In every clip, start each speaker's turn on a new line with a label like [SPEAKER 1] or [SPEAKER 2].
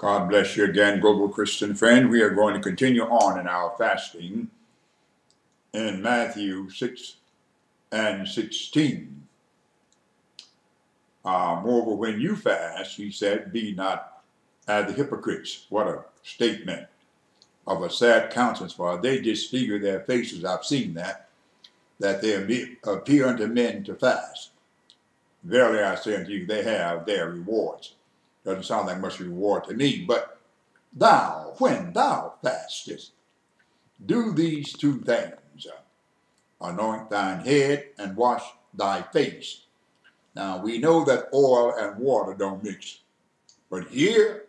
[SPEAKER 1] God bless you again, global Christian friend. We are going to continue on in our fasting in Matthew 6 and 16. Uh, moreover, when you fast, he said, be not as the hypocrites. What a statement of a sad countenance, for they disfigure their faces. I've seen that, that they appear unto men to fast. Verily I say unto you, they have their rewards. Doesn't sound like much reward to me, but thou, when thou fastest, do these two things anoint thine head and wash thy face. Now we know that oil and water don't mix, but here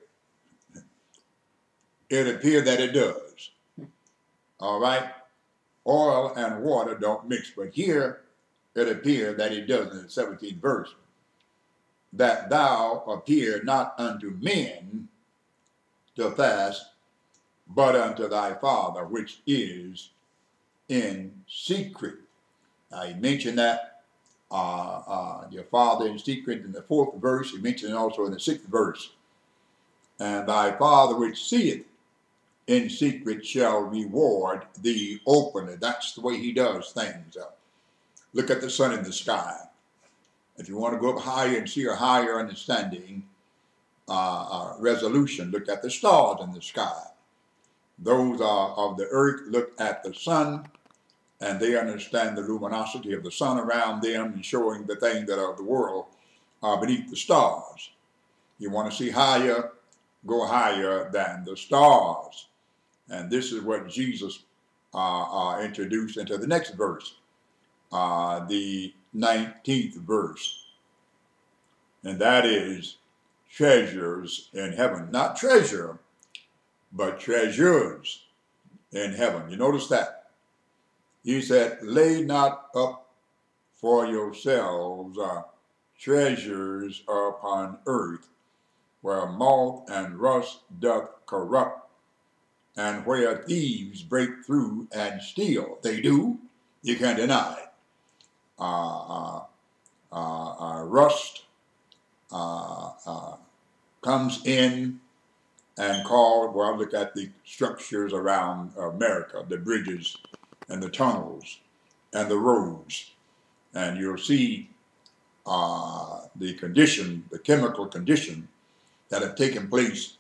[SPEAKER 1] it appears that it does. All right? Oil and water don't mix, but here it appears that it does in the 17th verse that thou appear not unto men to fast, but unto thy Father which is in secret. Now, he mentioned that uh, uh, your Father in secret in the fourth verse. He mentioned it also in the sixth verse. And thy Father which seeth in secret shall reward thee openly. That's the way he does things. Look at the sun in the sky. If you want to go up higher and see a higher understanding, uh, uh, resolution, look at the stars in the sky. Those are of the earth, look at the sun, and they understand the luminosity of the sun around them and showing the things that are of the world are beneath the stars. You want to see higher, go higher than the stars. And this is what Jesus uh, uh, introduced into the next verse. Uh, the 19th verse. And that is treasures in heaven. Not treasure, but treasures in heaven. You notice that? He said, Lay not up for yourselves uh, treasures upon earth, where moth and rust doth corrupt, and where thieves break through and steal. They do, you can't deny it. Uh, uh, uh, rust comes in and called, well, look at the structures around America, the bridges and the tunnels and the roads. And you'll see uh, the condition, the chemical condition that have taken place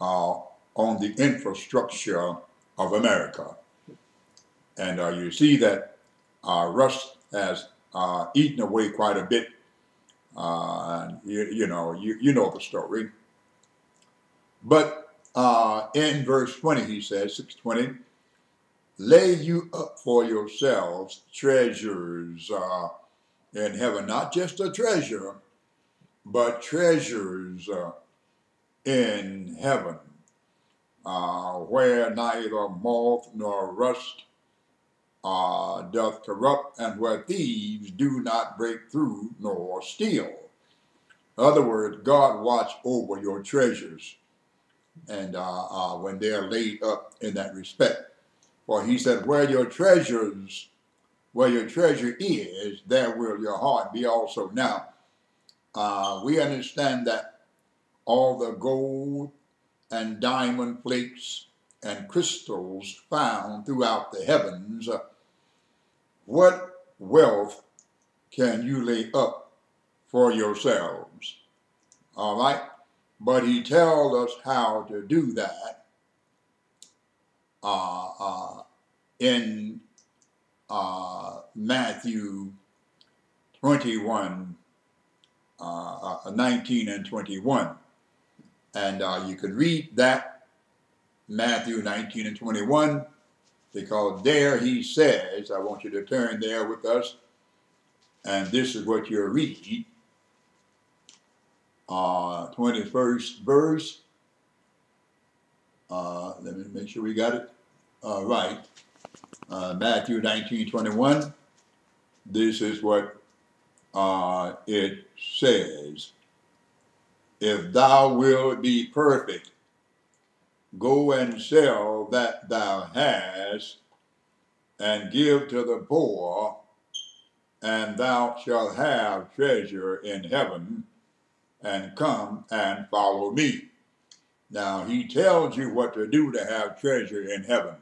[SPEAKER 1] uh, on the infrastructure of America. And uh, you see that rust has uh, eaten away quite a bit. Uh, you, you, know, you, you know the story. But uh, in verse 20, he says, 620, lay you up for yourselves treasures uh, in heaven. Not just a treasure, but treasures uh, in heaven, uh, where neither moth nor rust doth corrupt, and where thieves do not break through nor steal. In other words, God watch over your treasures, and uh, uh, when they are laid up in that respect. For he said, where your treasures, where your treasure is, there will your heart be also. Now, uh, we understand that all the gold and diamond flakes and crystals found throughout the heavens, uh, what wealth can you lay up for yourselves? All right? But he tells us how to do that uh, uh, in uh, Matthew 21, uh, uh, 19 and 21. And uh, you can read that Matthew 19 and 21, because there he says, I want you to turn there with us, and this is what you'll read. Uh, 21st verse. Uh, let me make sure we got it uh, right. Uh, Matthew 19, 21. This is what uh, it says. If thou wilt be perfect, Go and sell that thou hast, and give to the poor, and thou shalt have treasure in heaven, and come and follow me. Now, he tells you what to do to have treasure in heaven.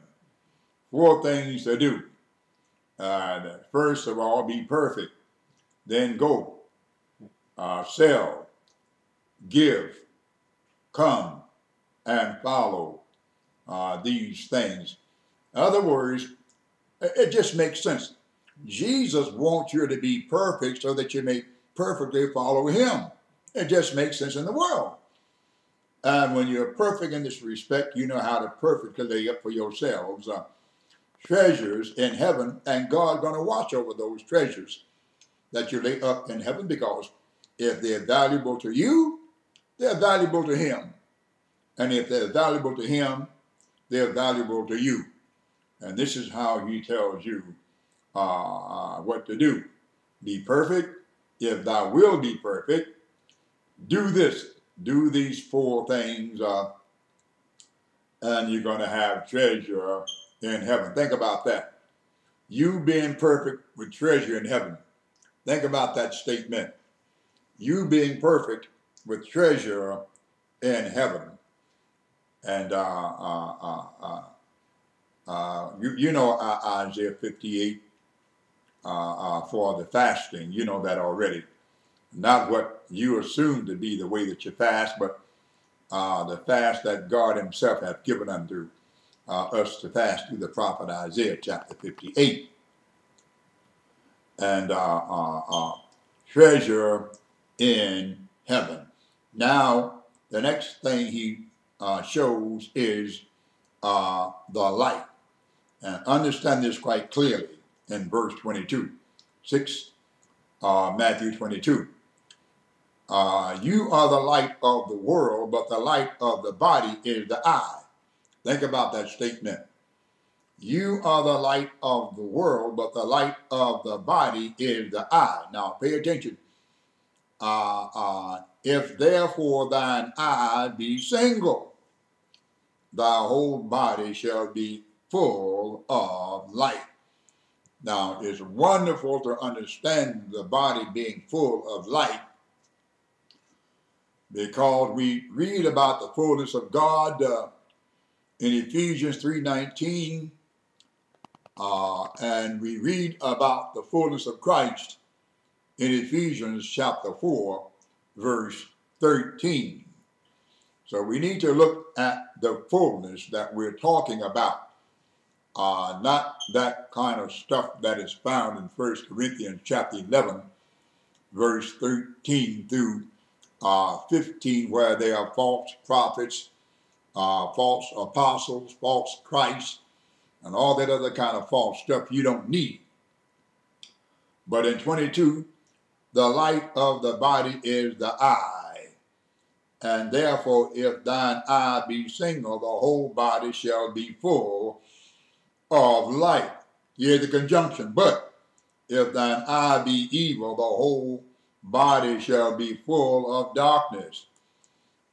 [SPEAKER 1] Four things to do. Uh, first of all, be perfect. Then go. Uh, sell. Give. Come. And follow uh, these things. In other words, it just makes sense. Jesus wants you to be perfect so that you may perfectly follow him. It just makes sense in the world. And when you're perfect in this respect, you know how to perfectly lay up for yourselves uh, treasures in heaven, and God's going to watch over those treasures that you lay up in heaven because if they're valuable to you, they're valuable to Him. And if they're valuable to Him, they're valuable to you. And this is how He tells you uh, what to do. Be perfect. If thou will be perfect, do this do these four things, uh, and you're going to have treasure in heaven. Think about that. You being perfect with treasure in heaven. Think about that statement. You being perfect with treasure in heaven. And uh, uh, uh, uh, uh you, you know Isaiah 58 for the fasting. You know that already not what you assume to be the way that you fast, but uh, the fast that God Himself hath given unto us to fast through the prophet Isaiah chapter 58. And uh, uh, uh, treasure in heaven. Now, the next thing he uh, shows is the light. And understand this quite clearly in verse 22, 6, Matthew 22. Uh, you are the light of the world, but the light of the body is the eye. Think about that statement. You are the light of the world, but the light of the body is the eye. Now, pay attention. Uh, uh, if therefore thine eye be single, thy whole body shall be full of light. Now, it's wonderful to understand the body being full of light because we read about the fullness of God uh, in Ephesians 3.19 uh, and we read about the fullness of Christ in Ephesians chapter 4 verse 13. So we need to look at the fullness that we're talking about, uh, not that kind of stuff that is found in 1 Corinthians chapter 11 verse 13 through uh, 15, where there are false prophets, uh, false apostles, false Christ, and all that other kind of false stuff you don't need. But in 22, the light of the body is the eye. And therefore, if thine eye be single, the whole body shall be full of light. Here's the conjunction. But if thine eye be evil, the whole body shall be full of darkness.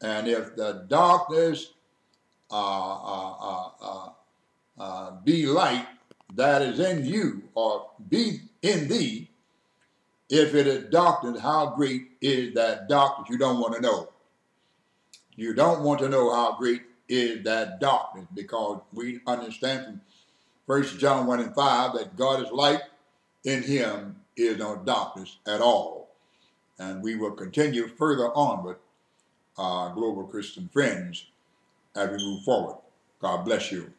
[SPEAKER 1] And if the darkness uh, uh, uh, uh, be light that is in you, or be in thee, if it is darkness, how great is that darkness? You don't want to know. You don't want to know how great is that darkness because we understand from First John 1 and 5 that God is light, in him is no darkness at all and we will continue further on with our global Christian friends as we move forward. God bless you.